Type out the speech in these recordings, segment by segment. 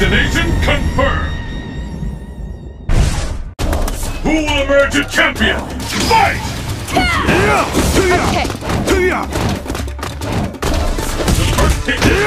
Destination confirmed! Who will emerge a champion? Fight! Okay. The first pick is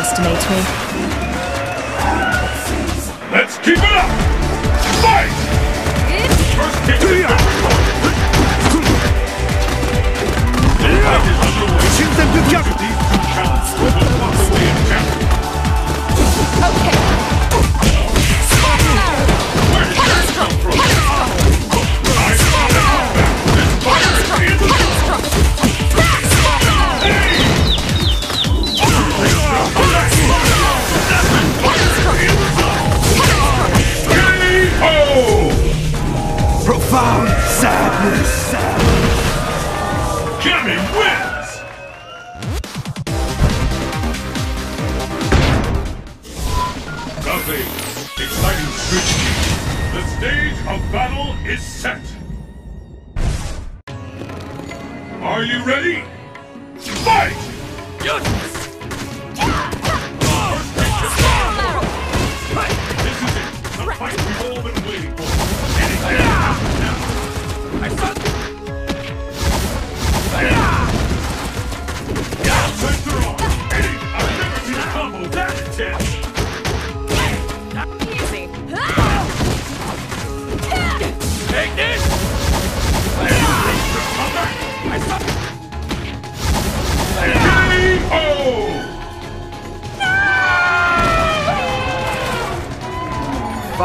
me. Let's keep it up! Wins! Nothing! Exciting switch! The stage of battle is set! Are you ready? Fight! Yes!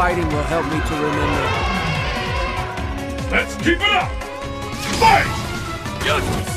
fighting will help me to remember. Let's keep it up! Fight! Yes!